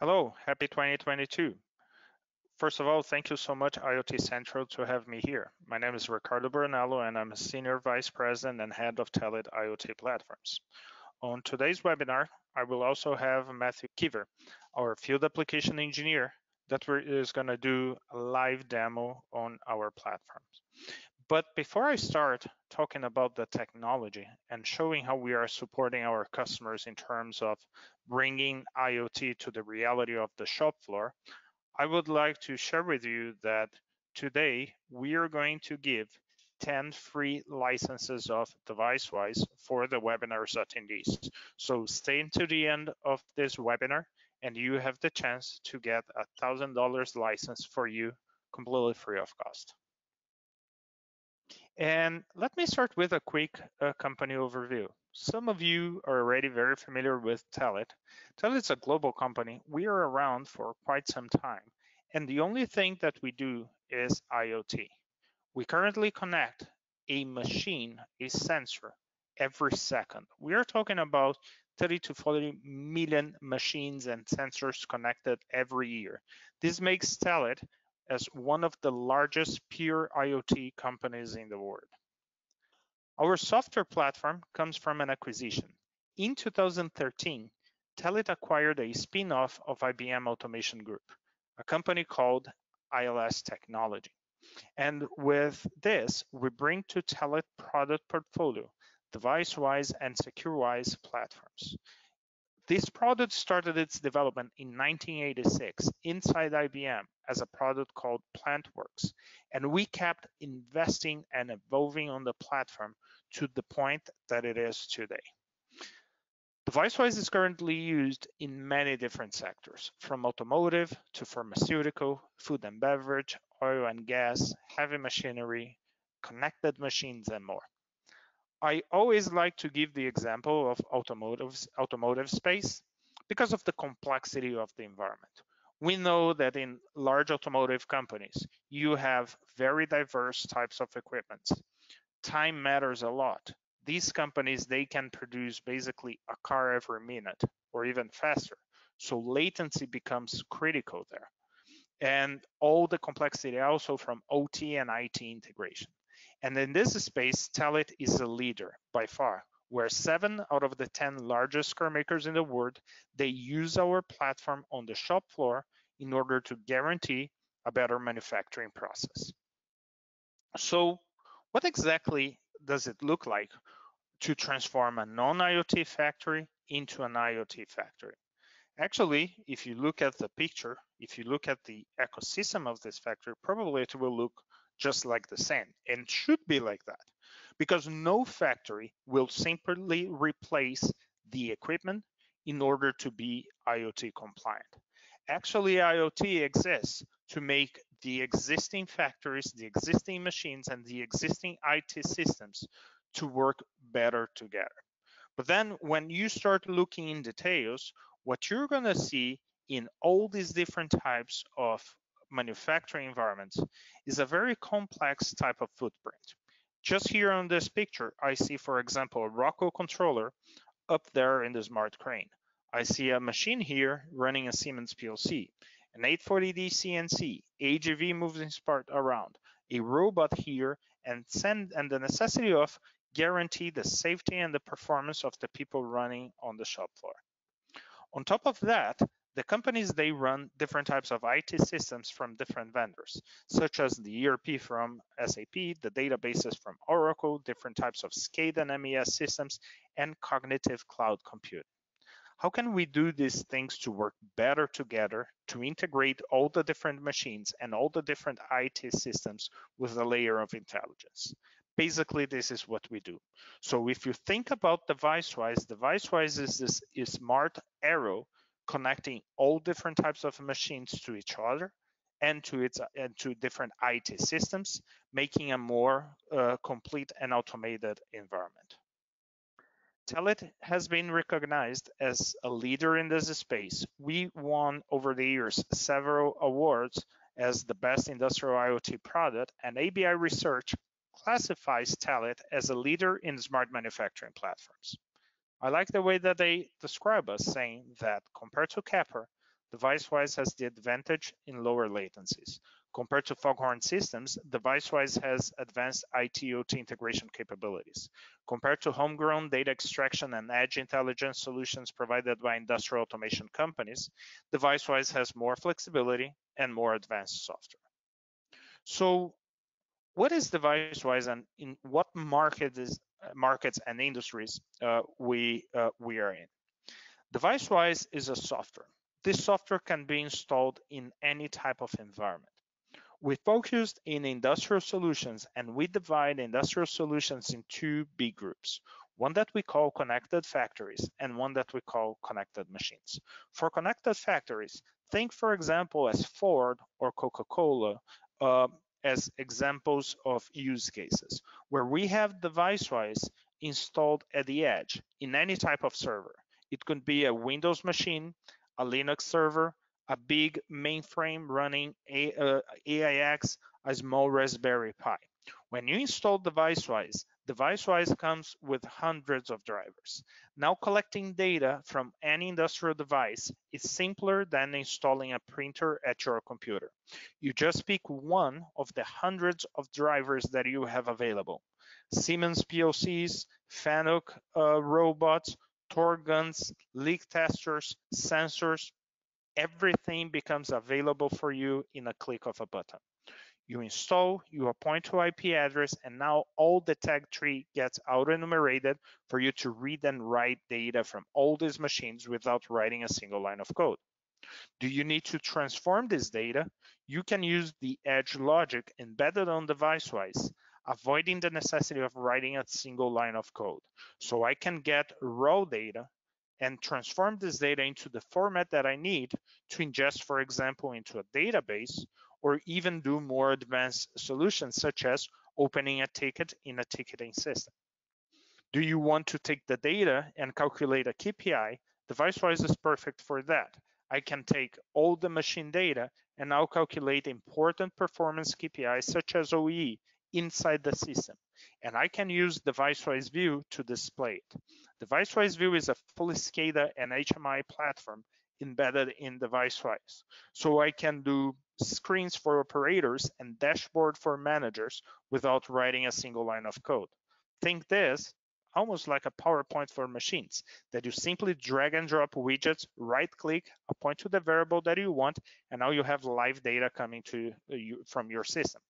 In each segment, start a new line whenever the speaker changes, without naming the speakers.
Hello, happy 2022. First of all, thank you so much IoT Central to have me here. My name is Ricardo Buranello and I'm a Senior Vice President and Head of Telit IoT Platforms. On today's webinar, I will also have Matthew Keever, our Field Application Engineer, that is going to do a live demo on our platforms. But before I start talking about the technology and showing how we are supporting our customers in terms of bringing IoT to the reality of the shop floor, I would like to share with you that today we are going to give 10 free licenses of DeviceWise for the webinar's attendees. So stay until the end of this webinar and you have the chance to get a $1,000 license for you completely free of cost. And let me start with a quick uh, company overview. Some of you are already very familiar with Telit. Telit is a global company. We are around for quite some time. And the only thing that we do is IoT. We currently connect a machine, a sensor, every second. We are talking about 30 to 40 million machines and sensors connected every year. This makes Telit as one of the largest pure IoT companies in the world. Our software platform comes from an acquisition. In 2013, Telit acquired a spin-off of IBM Automation Group, a company called ILS Technology. And with this, we bring to Telit product portfolio device-wise and secure-wise platforms. This product started its development in 1986 inside IBM as a product called PlantWorks, and we kept investing and evolving on the platform to the point that it is today. DeviceWise is currently used in many different sectors, from automotive to pharmaceutical, food and beverage, oil and gas, heavy machinery, connected machines, and more. I always like to give the example of automotive, automotive space because of the complexity of the environment. We know that in large automotive companies, you have very diverse types of equipment. Time matters a lot. These companies, they can produce basically a car every minute or even faster. So latency becomes critical there. And all the complexity also from OT and IT integration. And in this space, Telit is a leader by far, where seven out of the 10 largest car makers in the world, they use our platform on the shop floor in order to guarantee a better manufacturing process. So what exactly does it look like to transform a non-IoT factory into an IoT factory? Actually, if you look at the picture, if you look at the ecosystem of this factory, probably it will look just like the sand and should be like that because no factory will simply replace the equipment in order to be IoT compliant. Actually, IoT exists to make the existing factories, the existing machines, and the existing IT systems to work better together. But then when you start looking in details, what you're going to see in all these different types of manufacturing environments is a very complex type of footprint. Just here on this picture, I see, for example, a Rockwell controller up there in the smart crane. I see a machine here running a Siemens PLC, an 840D CNC, AGV moving part around, a robot here, and send and the necessity of guarantee the safety and the performance of the people running on the shop floor. On top of that, the companies, they run different types of IT systems from different vendors, such as the ERP from SAP, the databases from Oracle, different types of SCADA and MES systems, and cognitive cloud compute. How can we do these things to work better together to integrate all the different machines and all the different IT systems with a layer of intelligence? Basically, this is what we do. So if you think about DeviceWise, DeviceWise is this is smart arrow connecting all different types of machines to each other and to its and to different IT systems, making a more uh, complete and automated environment. Telit has been recognized as a leader in this space. We won over the years several awards as the best industrial IoT product, and ABI Research classifies Telit as a leader in smart manufacturing platforms. I like the way that they describe us, saying that compared to Kepware, DeviceWise has the advantage in lower latencies. Compared to Foghorn Systems, DeviceWise has advanced IT-OT integration capabilities. Compared to homegrown data extraction and edge intelligence solutions provided by industrial automation companies, DeviceWise has more flexibility and more advanced software. So what is DeviceWise and in what market is, markets and industries uh, we, uh, we are in? DeviceWise is a software. This software can be installed in any type of environment. We focused in industrial solutions and we divide industrial solutions in two big groups. One that we call connected factories and one that we call connected machines. For connected factories, think for example as Ford or Coca-Cola uh, as examples of use cases where we have DeviceWise installed at the edge in any type of server. It could be a Windows machine, a Linux server, a big mainframe running a, uh, AIX, a small Raspberry Pi. When you install DeviceWise, comes with hundreds of drivers. Now collecting data from any industrial device is simpler than installing a printer at your computer. You just pick one of the hundreds of drivers that you have available. Siemens PLCs, Fanuc uh, robots, torque guns, leak testers, sensors, everything becomes available for you in a click of a button. You install, you appoint to IP address, and now all the tag tree gets auto-enumerated for you to read and write data from all these machines without writing a single line of code. Do you need to transform this data? You can use the edge logic embedded on DeviceWise, avoiding the necessity of writing a single line of code. So I can get raw data and transform this data into the format that I need to ingest, for example, into a database, or even do more advanced solutions such as opening a ticket in a ticketing system. Do you want to take the data and calculate a KPI? DeviceWise is perfect for that. I can take all the machine data and now calculate important performance KPIs such as OEE inside the system. And I can use DeviceWise View to display it. DeviceWise View is a fully SCADA and HMI platform embedded in DeviceWise. So I can do screens for operators and dashboard for managers without writing a single line of code. Think this almost like a PowerPoint for machines that you simply drag and drop widgets, right click, point to the variable that you want, and now you have live data coming to uh, you from your system.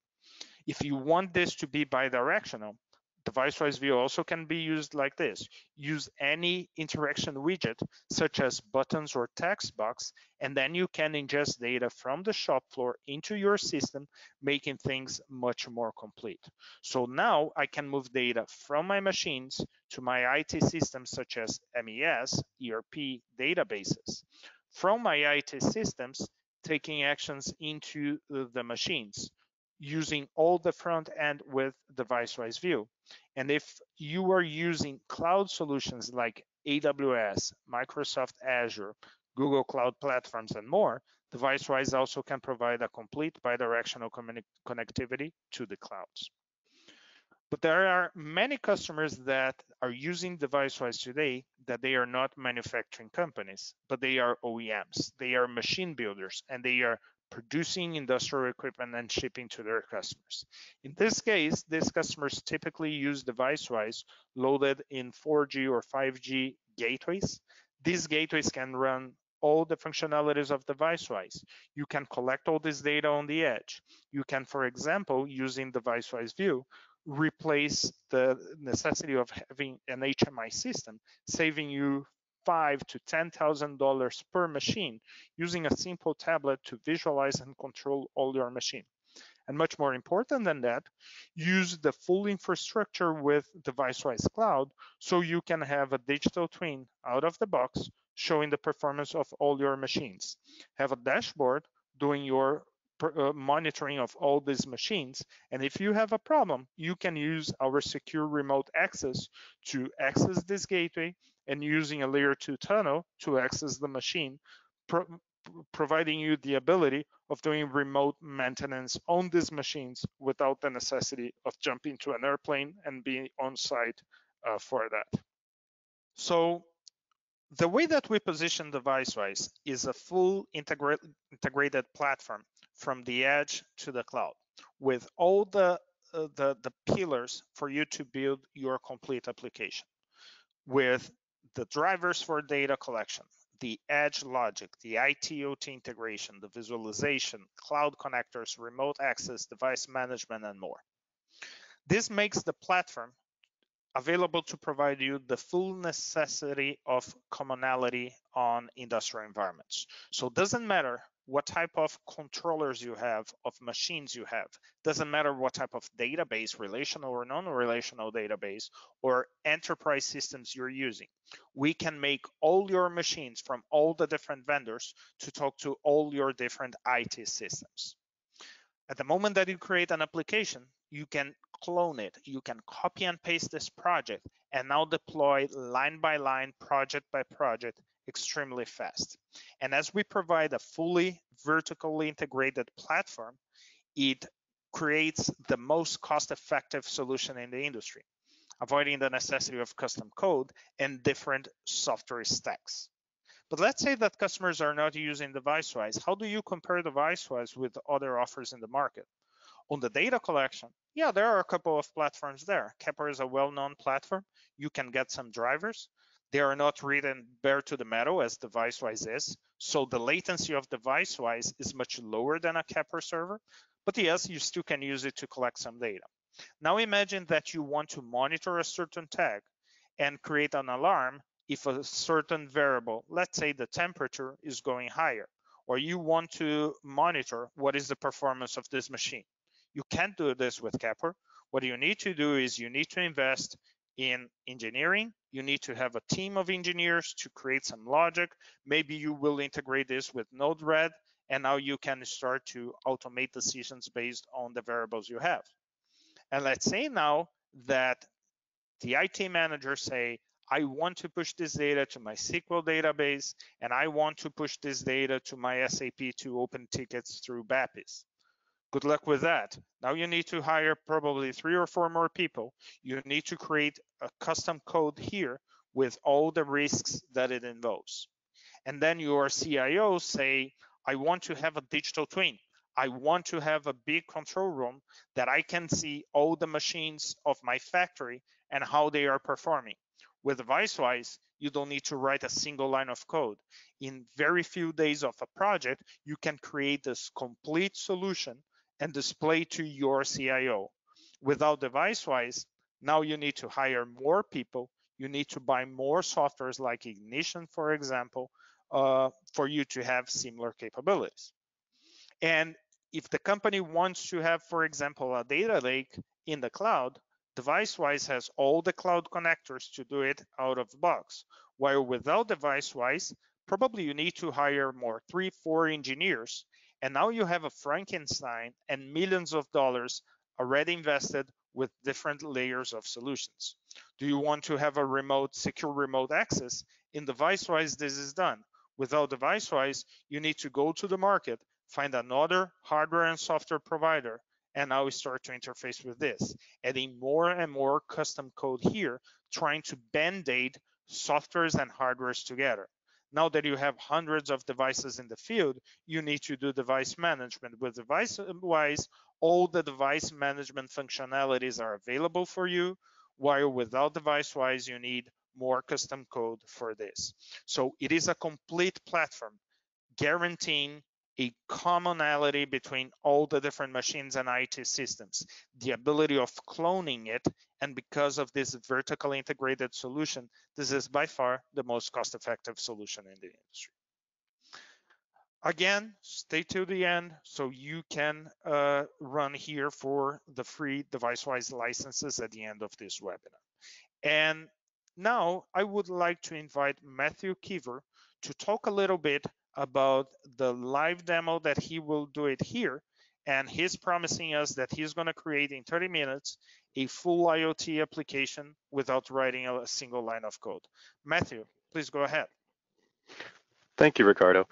If you want this to be bidirectional, DeviceWise View also can be used like this. Use any interaction widget, such as buttons or text box, and then you can ingest data from the shop floor into your system, making things much more complete. So now I can move data from my machines to my IT systems, such as MES, ERP, databases. From my IT systems, taking actions into the machines using all the front end with DeviceWise View. And if you are using cloud solutions like AWS, Microsoft Azure, Google Cloud Platforms, and more, DeviceWise also can provide a complete bidirectional connectivity to the clouds. But there are many customers that are using DeviceWise today that they are not manufacturing companies, but they are OEMs. They are machine builders and they are producing industrial equipment and shipping to their customers. In this case, these customers typically use DeviceWise loaded in 4G or 5G gateways. These gateways can run all the functionalities of DeviceWise. You can collect all this data on the edge. You can, for example, using DeviceWise View, replace the necessity of having an HMI system, saving you five to ten thousand dollars per machine using a simple tablet to visualize and control all your machine. And much more important than that, use the full infrastructure with DeviceWise Cloud so you can have a digital twin out of the box showing the performance of all your machines. Have a dashboard doing your uh, monitoring of all these machines. And if you have a problem, you can use our secure remote access to access this gateway and using a layer two tunnel to access the machine, pro providing you the ability of doing remote maintenance on these machines without the necessity of jumping to an airplane and being on site uh, for that. So the way that we position DeviceWise is a full integra integrated platform from the edge to the cloud with all the, uh, the, the pillars for you to build your complete application with the drivers for data collection, the edge logic, the IT/OT integration, the visualization, cloud connectors, remote access, device management, and more. This makes the platform available to provide you the full necessity of commonality on industrial environments. So it doesn't matter what type of controllers you have, of machines you have. Doesn't matter what type of database, relational or non-relational database, or enterprise systems you're using. We can make all your machines from all the different vendors to talk to all your different IT systems. At the moment that you create an application, you can clone it. You can copy and paste this project and now deploy line by line, project by project extremely fast. And as we provide a fully vertically integrated platform, it creates the most cost-effective solution in the industry, avoiding the necessity of custom code and different software stacks. But let's say that customers are not using DeviceWise. How do you compare DeviceWise with other offers in the market? On the data collection, yeah, there are a couple of platforms there. Kepware is a well-known platform. You can get some drivers. They are not written bare to the metal as DeviceWise is. So the latency of DeviceWise is much lower than a Kepware server. But yes, you still can use it to collect some data. Now imagine that you want to monitor a certain tag and create an alarm if a certain variable, let's say the temperature is going higher, or you want to monitor what is the performance of this machine. You can't do this with Kepware. What you need to do is you need to invest in engineering. You need to have a team of engineers to create some logic. Maybe you will integrate this with Node-RED, and now you can start to automate decisions based on the variables you have. And let's say now that the IT manager say, I want to push this data to my SQL database, and I want to push this data to my SAP to open tickets through BAPIs. Good luck with that. Now you need to hire probably three or four more people. You need to create a custom code here with all the risks that it involves. And then your CIO say, I want to have a digital twin. I want to have a big control room that I can see all the machines of my factory and how they are performing. With DeviceWise, you don't need to write a single line of code. In very few days of a project, you can create this complete solution and display to your CIO. Without DeviceWise, now you need to hire more people. You need to buy more softwares like Ignition, for example, uh, for you to have similar capabilities. And if the company wants to have, for example, a data lake in the cloud, DeviceWise has all the cloud connectors to do it out of the box. While without DeviceWise, probably you need to hire more three, four engineers and now you have a Frankenstein and millions of dollars already invested with different layers of solutions. Do you want to have a remote, secure remote access? In DeviceWise, this is done. Without DeviceWise, you need to go to the market, find another hardware and software provider, and now we start to interface with this, adding more and more custom code here, trying to band-aid softwares and hardwares together. Now that you have hundreds of devices in the field, you need to do device management. With DeviceWise, uh, all the device management functionalities are available for you, while without DeviceWise, you need more custom code for this. So it is a complete platform guaranteeing a commonality between all the different machines and IT systems, the ability of cloning it, and because of this vertically integrated solution, this is by far the most cost-effective solution in the industry. Again, stay to the end so you can uh, run here for the free DeviceWise licenses at the end of this webinar. And now I would like to invite Matthew Keever to talk a little bit about the live demo that he will do it here. And he's promising us that he's going to create in 30 minutes a full IoT application without writing a single line of code. Matthew, please go ahead.
Thank you, Ricardo.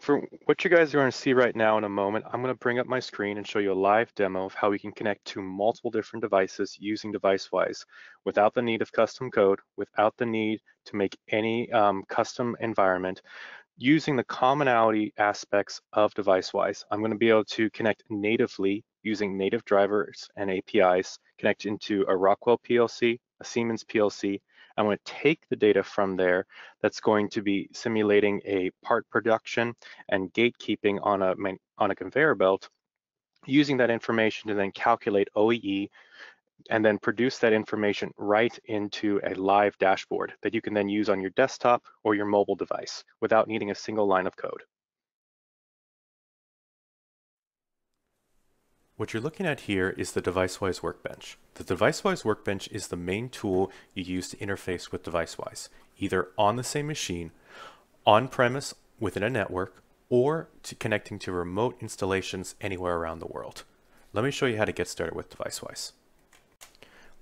For what you guys are going to see right now in a moment, I'm going to bring up my screen and show you a live demo of how we can connect to multiple different devices using DeviceWise without the need of custom code, without the need to make any um, custom environment, using the commonality aspects of DeviceWise. I'm going to be able to connect natively using native drivers and APIs, connect into a Rockwell PLC, a Siemens PLC, I'm going to take the data from there that's going to be simulating a part production and gatekeeping on a, on a conveyor belt, using that information to then calculate OEE and then produce that information right into a live dashboard that you can then use on your desktop or your mobile device without needing a single line of code.
What you're looking at here is the DeviceWise Workbench. The DeviceWise Workbench is the main tool you use to interface with DeviceWise, either on the same machine, on-premise within a network, or to connecting to remote installations anywhere around the world. Let me show you how to get started with DeviceWise.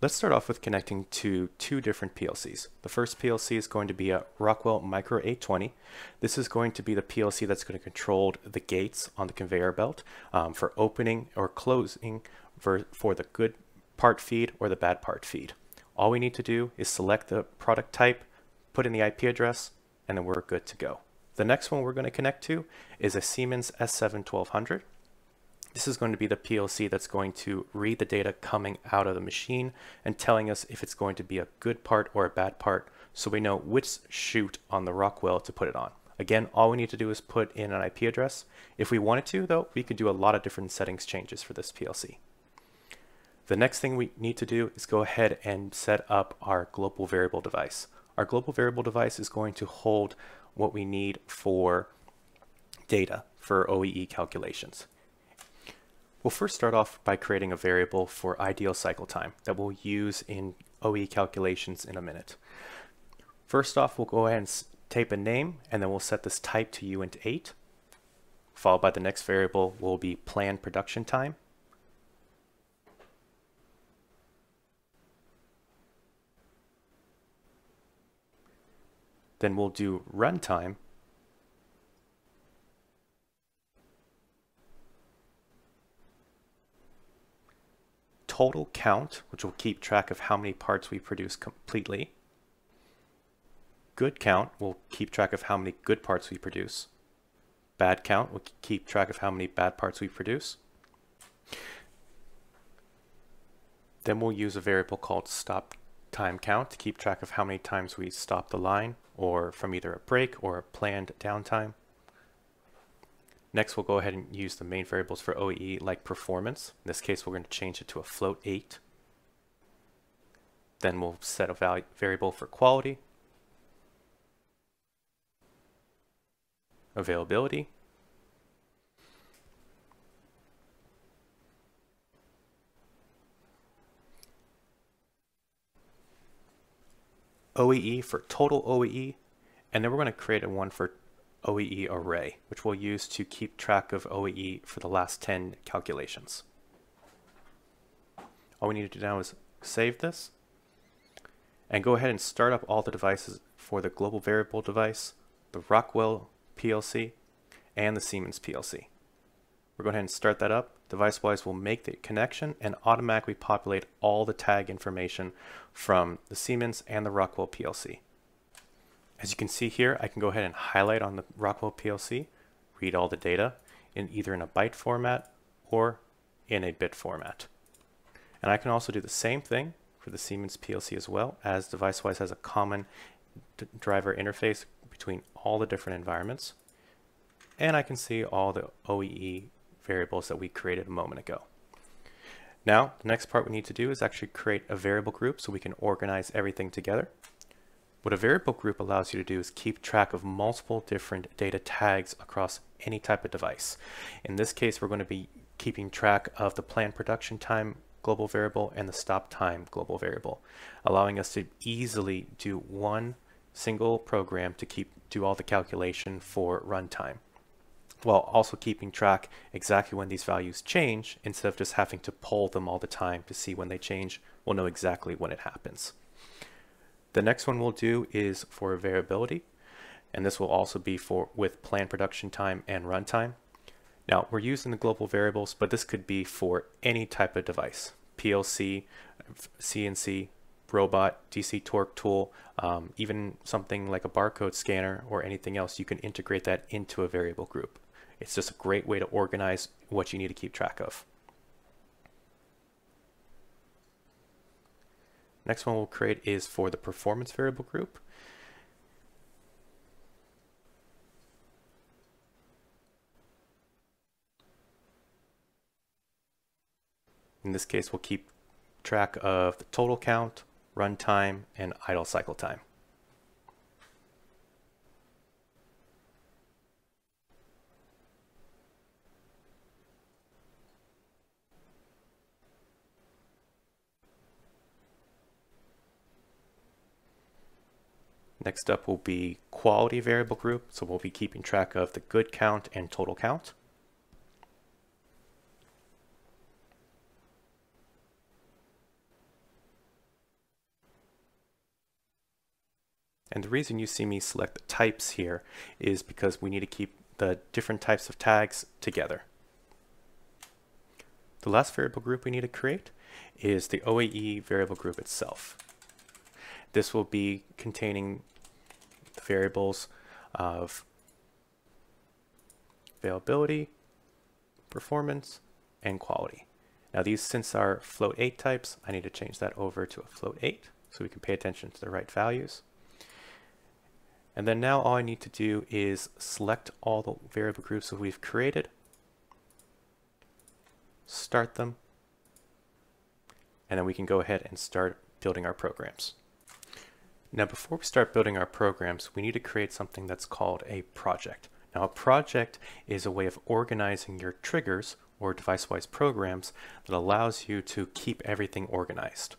Let's start off with connecting to two different PLCs. The first PLC is going to be a Rockwell Micro 820. This is going to be the PLC that's going to control the gates on the conveyor belt um, for opening or closing for, for the good part feed or the bad part feed. All we need to do is select the product type, put in the IP address, and then we're good to go. The next one we're going to connect to is a Siemens S7 1200. This is going to be the PLC that's going to read the data coming out of the machine and telling us if it's going to be a good part or a bad part so we know which chute on the Rockwell to put it on. Again, all we need to do is put in an IP address. If we wanted to, though, we could do a lot of different settings changes for this PLC. The next thing we need to do is go ahead and set up our global variable device. Our global variable device is going to hold what we need for data for OEE calculations. We'll first start off by creating a variable for ideal cycle time that we'll use in OE calculations in a minute. First off, we'll go ahead and type a name, and then we'll set this type to uint8. Followed by the next variable will be planned production time. Then we'll do runtime, total count, which will keep track of how many parts we produce completely. Good count will keep track of how many good parts we produce. Bad count will keep track of how many bad parts we produce. Then we'll use a variable called stop time count to keep track of how many times we stop the line or from either a break or a planned downtime. Next, we'll go ahead and use the main variables for OEE like performance. In this case, we're going to change it to a float 8. Then we'll set a variable for quality, availability, OEE for total OEE, and then we're going to create a one for OEE array, which we'll use to keep track of OEE for the last 10 calculations. All we need to do now is save this and go ahead and start up all the devices for the global variable device, the Rockwell PLC, and the Siemens PLC. We're going and start that up. DeviceWise will make the connection and automatically populate all the tag information from the Siemens and the Rockwell PLC. As you can see here, I can go ahead and highlight on the Rockwell PLC, read all the data in either in a byte format or in a bit format. And I can also do the same thing for the Siemens PLC as well, as DeviceWise has a common driver interface between all the different environments. And I can see all the OEE variables that we created a moment ago. Now, the next part we need to do is actually create a variable group so we can organize everything together. What a variable group allows you to do is keep track of multiple different data tags across any type of device. In this case, we're going to be keeping track of the planned production time global variable and the stop time global variable, allowing us to easily do one single program to keep do all the calculation for runtime while also keeping track exactly when these values change instead of just having to pull them all the time to see when they change we'll know exactly when it happens the next one we'll do is for variability. and this will also be for with planned production time and runtime. Now we're using the global variables, but this could be for any type of device, PLC, CNC, robot, DC torque tool, um, even something like a barcode scanner or anything else, you can integrate that into a variable group. It's just a great way to organize what you need to keep track of. Next one we'll create is for the performance variable group. In this case, we'll keep track of the total count, runtime, and ideal cycle time. Next up will be quality variable group. So we'll be keeping track of the good count and total count. And the reason you see me select the types here is because we need to keep the different types of tags together. The last variable group we need to create is the OEE variable group itself. This will be containing variables of availability, performance, and quality. Now these, since are float 8 types, I need to change that over to a float 8 so we can pay attention to the right values. And then now all I need to do is select all the variable groups that we've created, start them, and then we can go ahead and start building our programs. Now before we start building our programs, we need to create something that's called a project. Now a project is a way of organizing your triggers or device-wise programs that allows you to keep everything organized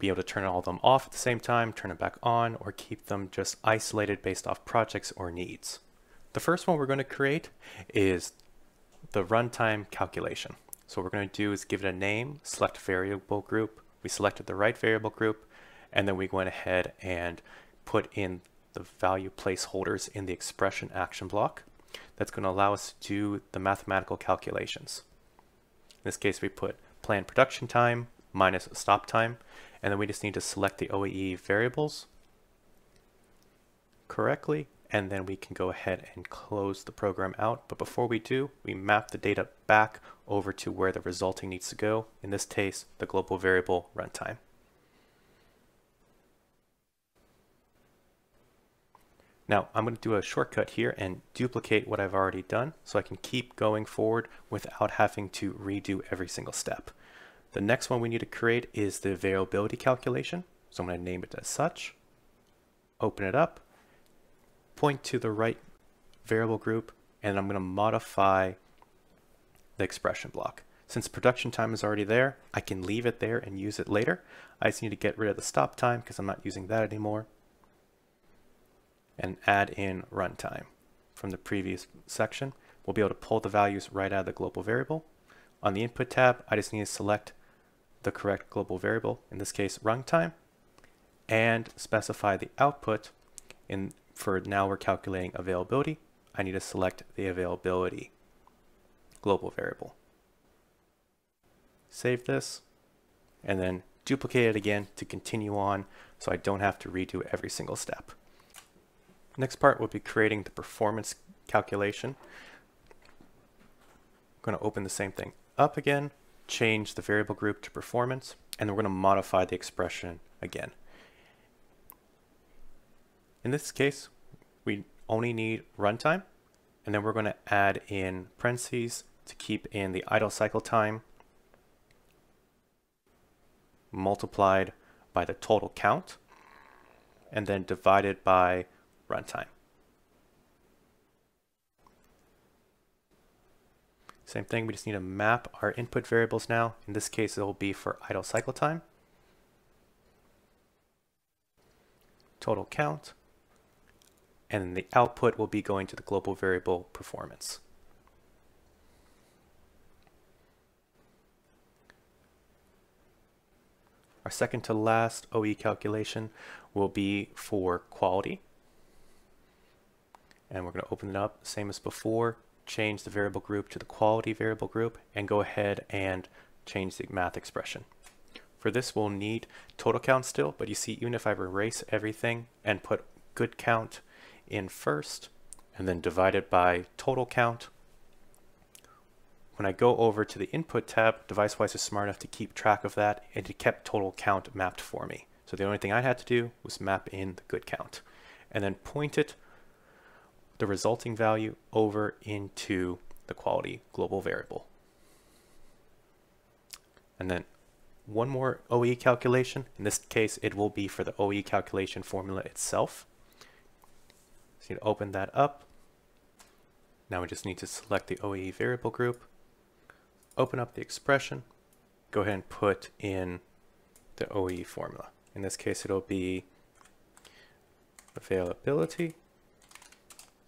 be able to turn all of them off at the same time, turn it back on, or keep them just isolated based off projects or needs. The first one we're going to create is the runtime calculation. So what we're going to do is give it a name, select variable group. We selected the right variable group, and then we went ahead and put in the value placeholders in the expression action block. That's going to allow us to do the mathematical calculations. In this case, we put planned production time minus stop time, and then we just need to select the OEE variables correctly and then we can go ahead and close the program out. But before we do, we map the data back over to where the resulting needs to go. In this case, the global variable runtime. Now I'm going to do a shortcut here and duplicate what I've already done so I can keep going forward without having to redo every single step. The next one we need to create is the availability calculation. So I'm going to name it as such. Open it up. Point to the right variable group. And I'm going to modify the expression block. Since production time is already there, I can leave it there and use it later. I just need to get rid of the stop time because I'm not using that anymore. And add in runtime from the previous section. We'll be able to pull the values right out of the global variable. On the input tab, I just need to select the correct global variable, in this case runtime, and specify the output. In For now we're calculating availability. I need to select the availability global variable. Save this, and then duplicate it again to continue on so I don't have to redo every single step. Next part will be creating the performance calculation. I'm going to open the same thing up again, change the variable group to performance, and we're going to modify the expression again. In this case, we only need runtime, and then we're going to add in parentheses to keep in the ideal cycle time multiplied by the total count, and then divided by runtime. Same thing, we just need to map our input variables now. In this case, it will be for ideal cycle time, total count, and the output will be going to the global variable performance. Our second to last OE calculation will be for quality. And we're going to open it up, same as before, change the variable group to the quality variable group, and go ahead and change the math expression. For this, we'll need total count still, but you see, even if I erase everything and put good count in first, and then divide it by total count, when I go over to the input tab, DeviceWise is smart enough to keep track of that, and it kept total count mapped for me. So the only thing I had to do was map in the good count, and then point it, the resulting value, over into the quality global variable. And then one more OE calculation. In this case, it will be for the OE calculation formula itself. So you open that up. Now we just need to select the OE variable group, open up the expression, go ahead and put in the OE formula. In this case, it'll be availability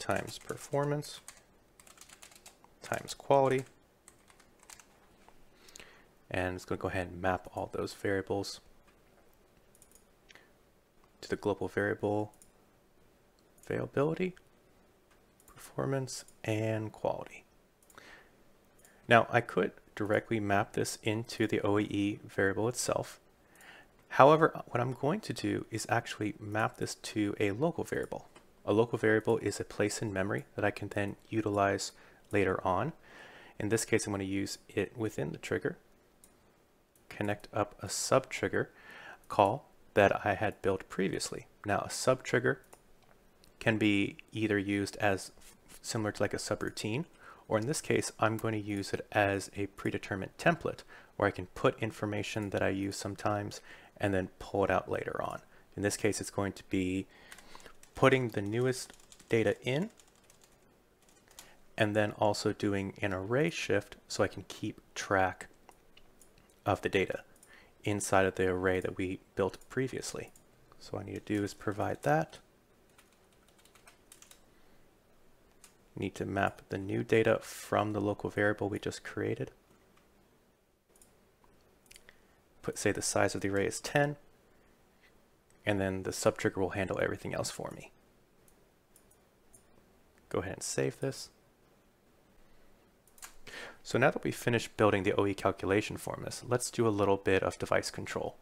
times performance times quality. And it's going to go ahead and map all those variables to the global variable availability, performance, and quality. Now I could directly map this into the OEE variable itself. However, what I'm going to do is actually map this to a local variable. A local variable is a place in memory that I can then utilize later on. In this case, I'm going to use it within the trigger, connect up a sub trigger call that I had built previously. Now a sub trigger can be either used as similar to like a subroutine, or in this case, I'm going to use it as a predetermined template where I can put information that I use sometimes and then pull it out later on. In this case, it's going to be putting the newest data in and then also doing an array shift so I can keep track of the data inside of the array that we built previously. So I need to do is provide that. need to map the new data from the local variable we just created. Put, say the size of the array is 10, and then the subtrigger will handle everything else for me. Go ahead and save this. So now that we've finished building the OE calculation formulas, let's do a little bit of device control.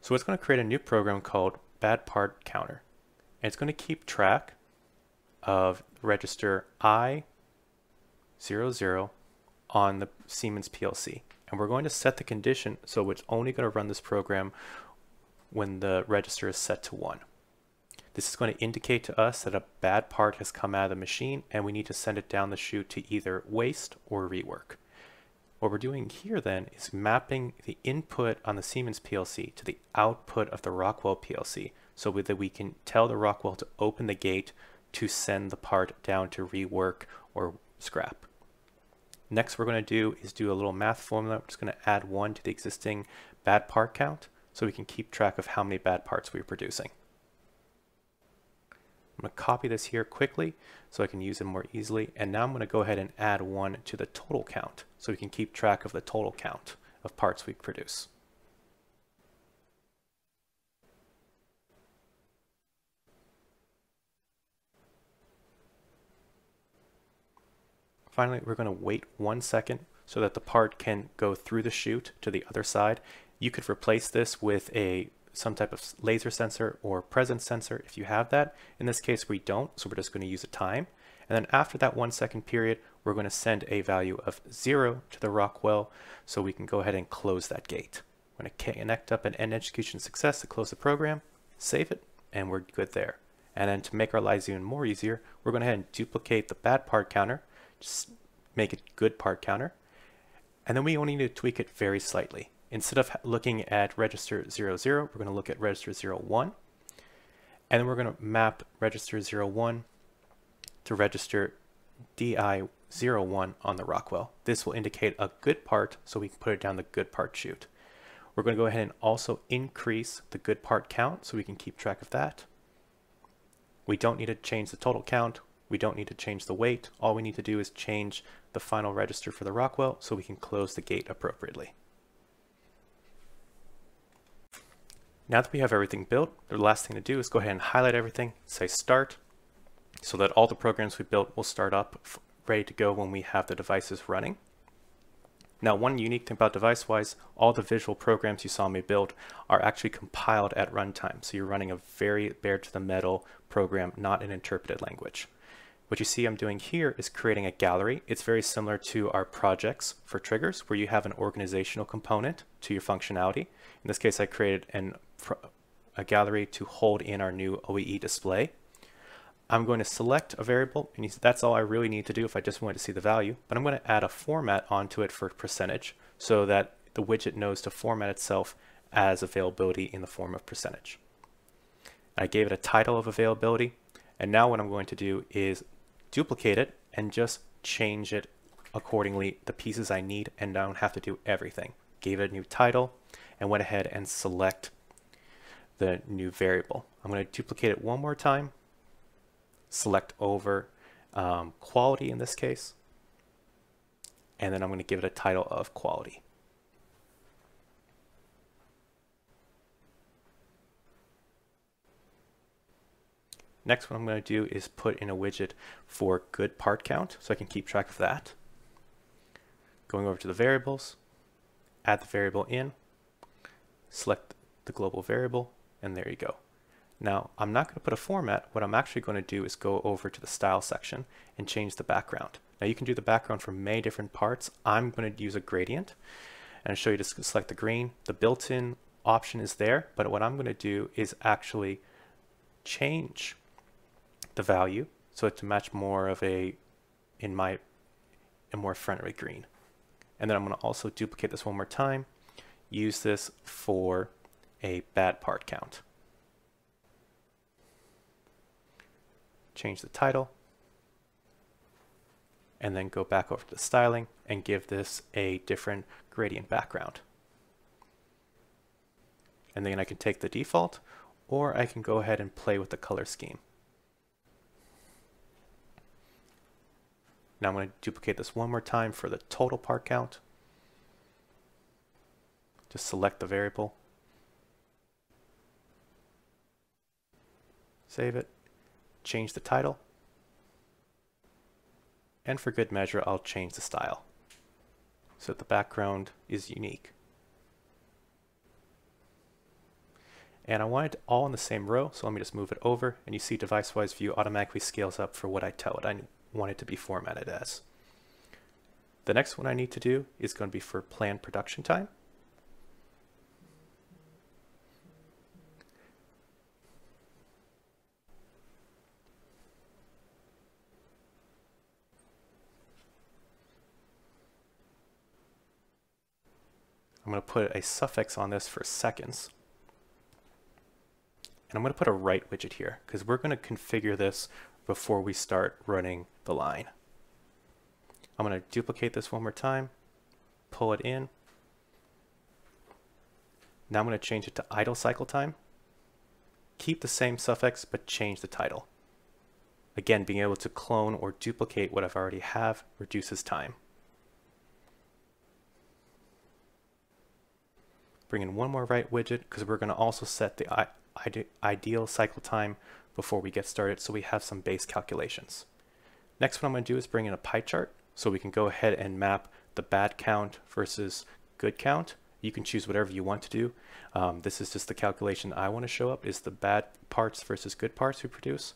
So it's going to create a new program called bad part counter. And it's going to keep track of register I00 on the Siemens PLC. And we're going to set the condition so it's only going to run this program when the register is set to 1. This is going to indicate to us that a bad part has come out of the machine and we need to send it down the chute to either waste or rework. What we're doing here then is mapping the input on the Siemens PLC to the output of the Rockwell PLC so that we can tell the Rockwell to open the gate to send the part down to rework or scrap. Next we're going to do is do a little math formula. We're just going to add one to the existing bad part count so we can keep track of how many bad parts we're producing. I'm going to copy this here quickly so I can use it more easily. And now I'm going to go ahead and add one to the total count so we can keep track of the total count of parts we produce. Finally, we're going to wait one second so that the part can go through the chute to the other side. You could replace this with a some type of laser sensor or presence sensor if you have that. In this case, we don't, so we're just going to use a time. And then after that one second period, we're going to send a value of zero to the Rockwell so we can go ahead and close that gate. We're going to connect up an end execution success to close the program, save it, and we're good there. And then to make our lives even more easier, we're going to ahead and duplicate the bad part counter just make it good part counter. And then we only need to tweak it very slightly. Instead of looking at register 00, we're going to look at register 01. And then we're going to map register 01 to register DI01 on the Rockwell. This will indicate a good part, so we can put it down the good part chute. We're going to go ahead and also increase the good part count so we can keep track of that. We don't need to change the total count. We don't need to change the wait. All we need to do is change the final register for the Rockwell so we can close the gate appropriately. Now that we have everything built, the last thing to do is go ahead and highlight everything, say start, so that all the programs we built will start up ready to go when we have the devices running. Now, one unique thing about DeviceWise, all the visual programs you saw me build are actually compiled at runtime. So you're running a very bare to the metal program, not an interpreted language. What you see I'm doing here is creating a gallery. It's very similar to our projects for triggers, where you have an organizational component to your functionality. In this case, I created an, a gallery to hold in our new OEE display. I'm going to select a variable, and that's all I really need to do if I just want to see the value, but I'm going to add a format onto it for percentage so that the widget knows to format itself as availability in the form of percentage. I gave it a title of availability, and now what I'm going to do is duplicate it and just change it accordingly, the pieces I need, and I don't have to do everything. Gave it a new title, and went ahead and select the new variable. I'm going to duplicate it one more time select over um, quality in this case, and then I'm going to give it a title of quality. Next, what I'm going to do is put in a widget for good part count so I can keep track of that. Going over to the variables, add the variable in, select the global variable, and there you go. Now, I'm not going to put a format. What I'm actually going to do is go over to the style section and change the background. Now, you can do the background for many different parts. I'm going to use a gradient and show you to select the green. The built-in option is there, but what I'm going to do is actually change the value so it to match more of a, in my, a more friendly green. And then I'm going to also duplicate this one more time, use this for a bad part count. change the title, and then go back over to the styling and give this a different gradient background. And then I can take the default, or I can go ahead and play with the color scheme. Now I'm going to duplicate this one more time for the total part count. Just select the variable. Save it change the title. And for good measure, I'll change the style so the background is unique. And I want it all in the same row, so let me just move it over, and you see device-wise View automatically scales up for what I tell it I want it to be formatted as. The next one I need to do is going to be for planned production time. Going to put a suffix on this for seconds. And I'm going to put a write widget here because we're going to configure this before we start running the line. I'm going to duplicate this one more time, pull it in. Now I'm going to change it to ideal cycle time. Keep the same suffix, but change the title. Again, being able to clone or duplicate what I've already have reduces time. Bring in one more write widget because we're going to also set the ideal cycle time before we get started so we have some base calculations. Next what I'm going to do is bring in a pie chart so we can go ahead and map the bad count versus good count. You can choose whatever you want to do. Um, this is just the calculation I want to show up is the bad parts versus good parts we produce.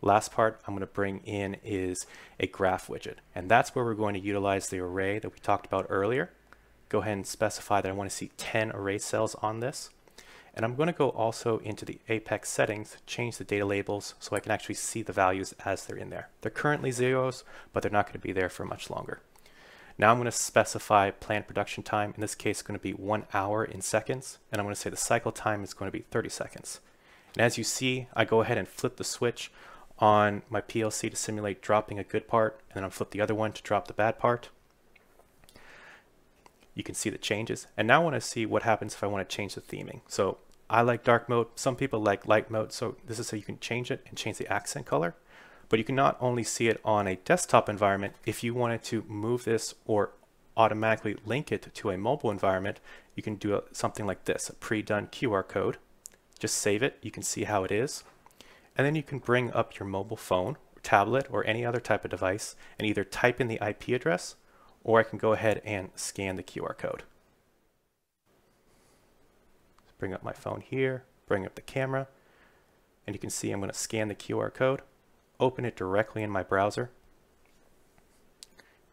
Last part I'm going to bring in is a graph widget and that's where we're going to utilize the array that we talked about earlier go ahead and specify that I want to see 10 array cells on this. And I'm going to go also into the Apex settings, change the data labels so I can actually see the values as they're in there. They're currently zeros, but they're not going to be there for much longer. Now I'm going to specify planned production time. In this case, it's going to be one hour in seconds. And I'm going to say the cycle time is going to be 30 seconds. And as you see, I go ahead and flip the switch on my PLC to simulate dropping a good part, and then I'll flip the other one to drop the bad part you can see the changes. And now I want to see what happens if I want to change the theming. So I like dark mode. Some people like light mode. So this is how you can change it and change the accent color. But you can not only see it on a desktop environment, if you wanted to move this or automatically link it to a mobile environment, you can do something like this, a pre-done QR code. Just save it. You can see how it is. And then you can bring up your mobile phone tablet or any other type of device and either type in the IP address or I can go ahead and scan the QR code. Let's bring up my phone here, bring up the camera, and you can see I'm going to scan the QR code, open it directly in my browser,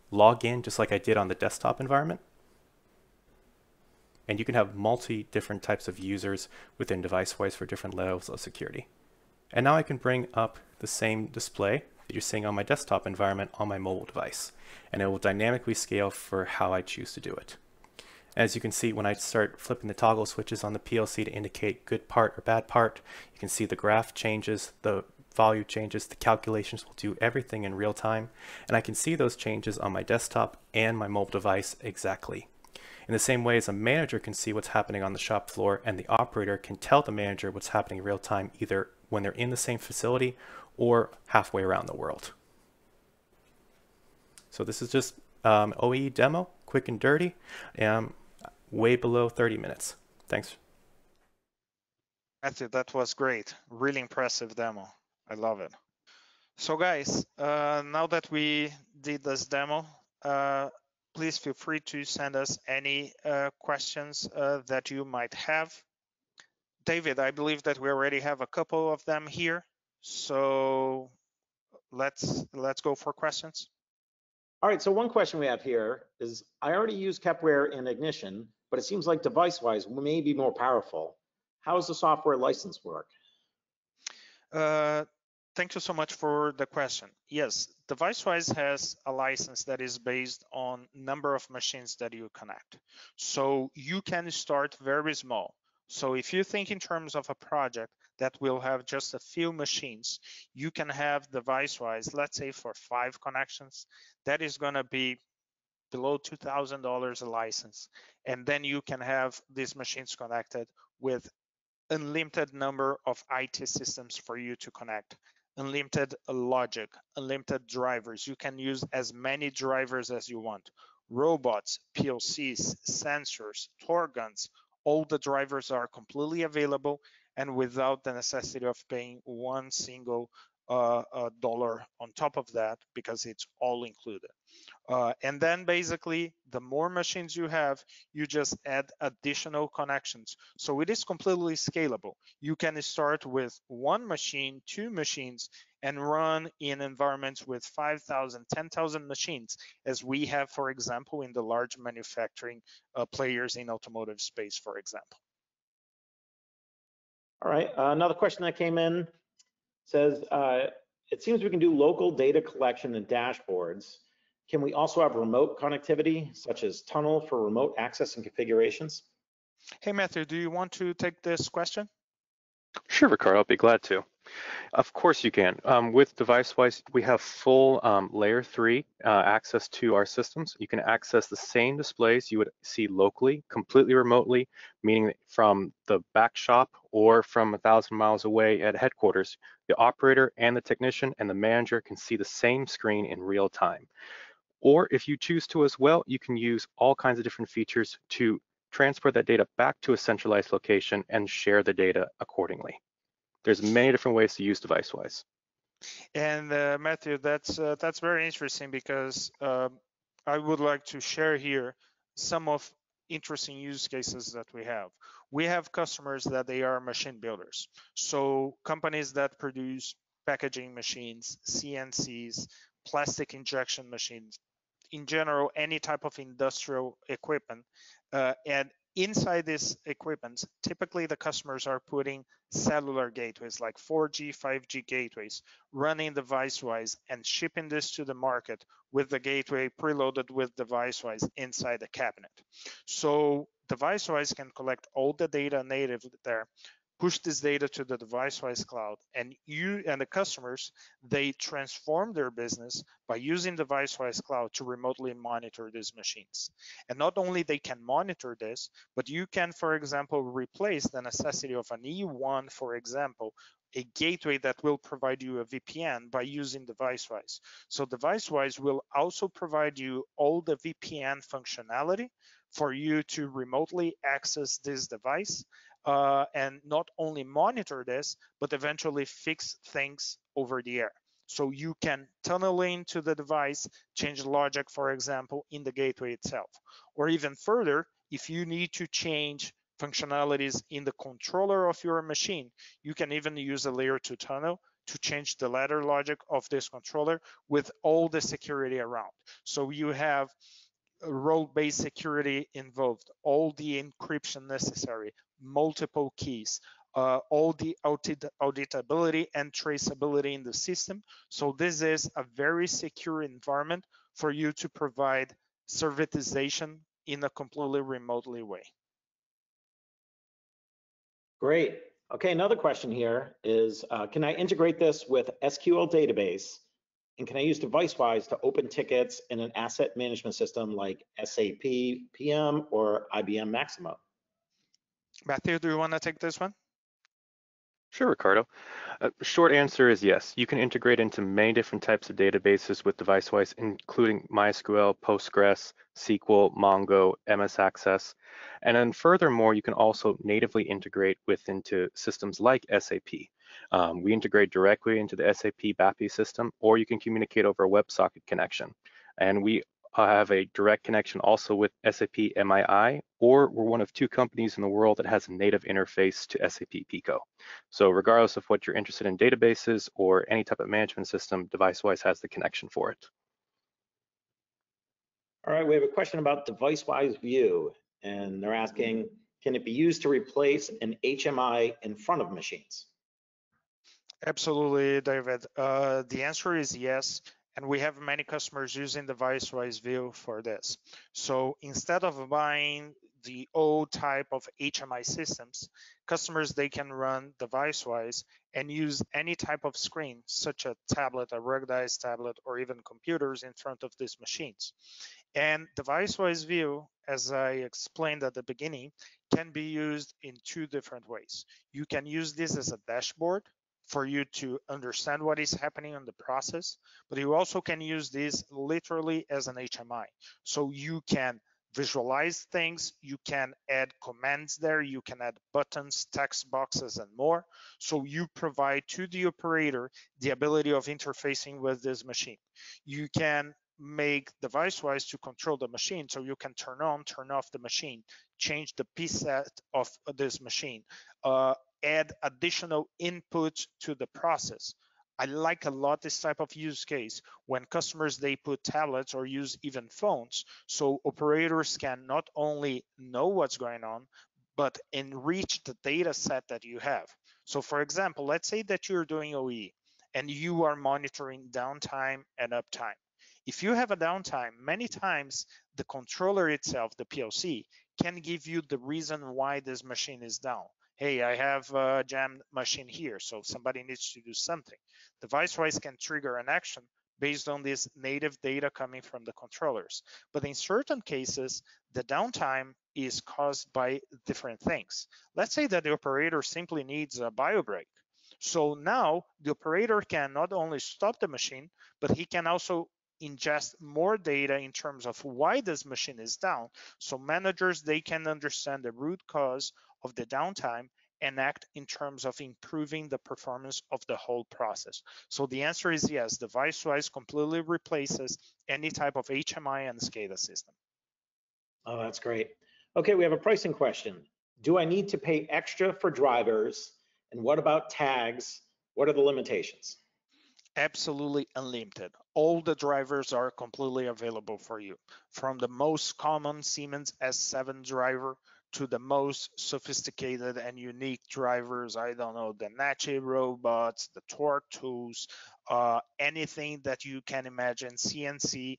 log in just like I did on the desktop environment, and you can have multi different types of users within DeviceWise for different levels of security. And now I can bring up the same display that you're seeing on my desktop environment on my mobile device. And it will dynamically scale for how I choose to do it. As you can see, when I start flipping the toggle switches on the PLC to indicate good part or bad part, you can see the graph changes, the volume changes, the calculations will do everything in real time, and I can see those changes on my desktop and my mobile device exactly. In the same way as a manager can see what's happening on the shop floor and the operator can tell the manager what's happening in real time either when they're in the same facility or halfway around the world. So this is just um, OEE demo, quick and dirty, um, way below 30 minutes. Thanks.
Matthew, that was great. Really impressive demo. I love it. So guys, uh, now that we did this demo, uh, please feel free to send us any uh, questions uh, that you might have. David, I believe that we already have a couple of them here. So let's let's go for questions.
All right, so one question we have here is, I already use Kepware in Ignition, but it seems like DeviceWise may be more powerful. How does the software license work?
Uh, thank you so much for the question. Yes, DeviceWise has a license that is based on number of machines that you connect. So you can start very small. So if you think in terms of a project that will have just a few machines, you can have device-wise, let's say for five connections, that is gonna be below $2,000 a license. And then you can have these machines connected with unlimited number of IT systems for you to connect, unlimited logic, unlimited drivers. You can use as many drivers as you want. Robots, PLCs, sensors, torque guns, all the drivers are completely available and without the necessity of paying one single uh, dollar on top of that because it's all included. Uh, and then basically, the more machines you have, you just add additional connections. So it is completely scalable. You can start with one machine, two machines, and run in environments with 5,000, 10,000 machines, as we have, for example, in the large manufacturing uh, players in automotive space, for example.
All right, uh, another question that came in says, uh, it seems we can do local data collection and dashboards. Can we also have remote connectivity, such as tunnel for remote access and configurations?
Hey, Matthew, do you want to take this question?
Sure, Ricardo, I'll be glad to. Of course you can. Um, with DeviceWise, we have full um, layer three uh, access to our systems. You can access the same displays you would see locally, completely remotely, meaning from the back shop or from a thousand miles away at headquarters. The operator and the technician and the manager can see the same screen in real time. Or if you choose to as well, you can use all kinds of different features to transport that data back to a centralized location and share the data accordingly. There's many different ways to use DeviceWise.
And uh, Matthew, that's uh, that's very interesting because uh, I would like to share here some of interesting use cases that we have. We have customers that they are machine builders. So companies that produce packaging machines, CNCs, plastic injection machines, in general, any type of industrial equipment. Uh, and inside this equipment, typically the customers are putting cellular gateways like 4G, 5G gateways, running device-wise and shipping this to the market with the gateway preloaded with device-wise inside the cabinet. So device-wise can collect all the data native there push this data to the DeviceWise cloud and you and the customers they transform their business by using the DeviceWise cloud to remotely monitor these machines. And not only they can monitor this but you can for example replace the necessity of an Ewon for example a gateway that will provide you a VPN by using DeviceWise. So DeviceWise will also provide you all the VPN functionality for you to remotely access this device uh, and not only monitor this, but eventually fix things over the air. So you can tunnel into the device, change logic, for example, in the gateway itself. Or even further, if you need to change functionalities in the controller of your machine, you can even use a layer two tunnel to change the ladder logic of this controller with all the security around. So you have role-based security involved, all the encryption necessary, multiple keys, uh, all the audit auditability and traceability in the system. So this is a very secure environment for you to provide servitization in a completely remotely way.
Great. Okay, another question here is, uh, can I integrate this with SQL database? And can I use DeviceWise to open tickets in an asset management system like SAP PM or IBM Maximo?
Matthew, do you want to take this one?
Sure, Ricardo. Uh, short answer is yes. You can integrate into many different types of databases with DeviceWise, including MySQL, Postgres, SQL, Mongo, MS Access. And then furthermore, you can also natively integrate with into systems like SAP. Um, we integrate directly into the SAP BAPI system, or you can communicate over a WebSocket connection. And we have a direct connection also with SAP MII, or we're one of two companies in the world that has a native interface to SAP PCo. So regardless of what you're interested in databases or any type of management system, DeviceWise has the connection for it.
All right, we have a question about DeviceWise View, and they're asking, can it be used to replace an HMI in front of machines?
Absolutely, David. Uh, the answer is yes. And we have many customers using the DeviceWise View for this. So instead of buying the old type of HMI systems, customers, they can run DeviceWise and use any type of screen, such a tablet, a ruggedized tablet, or even computers in front of these machines. And DeviceWise View, as I explained at the beginning, can be used in two different ways. You can use this as a dashboard for you to understand what is happening in the process, but you also can use this literally as an HMI. So you can visualize things, you can add commands there, you can add buttons, text boxes, and more. So you provide to the operator the ability of interfacing with this machine. You can make device-wise to control the machine. So you can turn on, turn off the machine, change the P set of this machine, uh, add additional input to the process. I like a lot this type of use case when customers they put tablets or use even phones so operators can not only know what's going on but enrich the data set that you have. So for example, let's say that you're doing OE and you are monitoring downtime and uptime. If you have a downtime, many times the controller itself, the PLC, can give you the reason why this machine is down hey, I have a jammed machine here, so somebody needs to do something. DeviceWise can trigger an action based on this native data coming from the controllers. But in certain cases, the downtime is caused by different things. Let's say that the operator simply needs a bio break. So now the operator can not only stop the machine, but he can also ingest more data in terms of why this machine is down. So managers, they can understand the root cause of the downtime and act in terms of improving the performance of the whole process. So the answer is yes, DeviceWise completely replaces any type of HMI and SCADA system.
Oh, that's great. Okay, we have a pricing question. Do I need to pay extra for drivers? And what about tags? What are the limitations?
Absolutely unlimited. All the drivers are completely available for you. From the most common Siemens S7 driver to the most sophisticated and unique drivers. I don't know, the Nachi robots, the torque tools, uh, anything that you can imagine, CNC.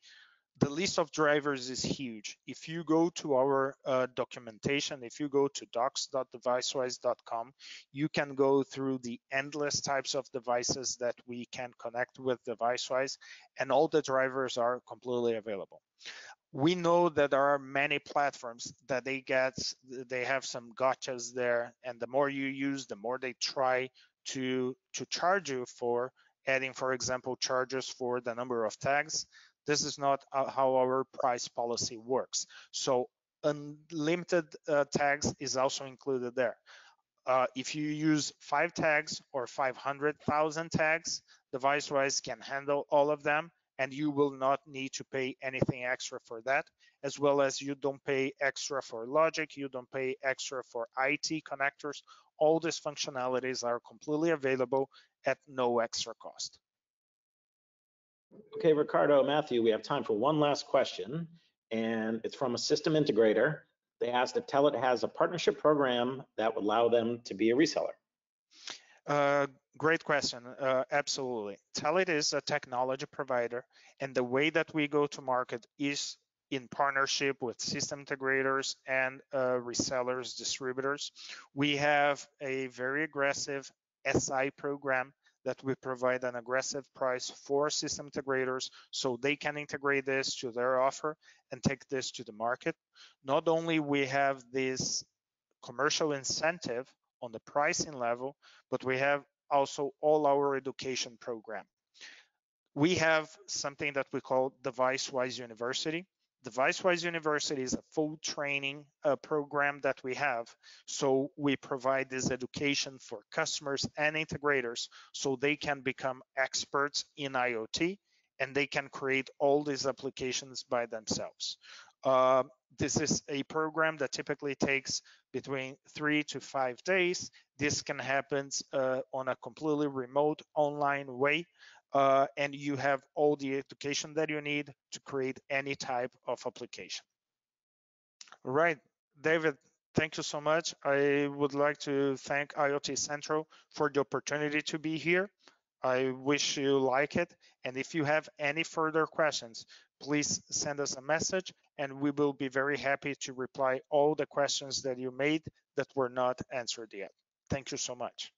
The list of drivers is huge. If you go to our uh, documentation, if you go to docs.devicewise.com, you can go through the endless types of devices that we can connect with DeviceWise, and all the drivers are completely available we know that there are many platforms that they get they have some gotchas there and the more you use the more they try to to charge you for adding for example charges for the number of tags. This is not uh, how our price policy works. So unlimited uh, tags is also included there. Uh, if you use five tags or 500,000 tags DeviceWise can handle all of them and you will not need to pay anything extra for that, as well as you don't pay extra for logic, you don't pay extra for IT connectors. All these functionalities are completely available at no extra cost.
Okay, Ricardo, Matthew, we have time for one last question, and it's from a system integrator. They asked if Telit has a partnership program that would allow them to be a reseller.
Uh, great question. Uh, absolutely. Telit is a technology provider, and the way that we go to market is in partnership with system integrators and uh, resellers, distributors. We have a very aggressive SI program that we provide an aggressive price for system integrators so they can integrate this to their offer and take this to the market. Not only we have this commercial incentive on the pricing level, but we have also all our education program. We have something that we call DeviceWise University. DeviceWise University is a full training uh, program that we have. So we provide this education for customers and integrators so they can become experts in IoT and they can create all these applications by themselves. Uh, this is a program that typically takes between three to five days. This can happen uh, on a completely remote online way uh, and you have all the education that you need to create any type of application. All right, David, thank you so much. I would like to thank IoT Central for the opportunity to be here. I wish you like it. And if you have any further questions, please send us a message and we will be very happy to reply all the questions that you made that were not answered yet. Thank you so much.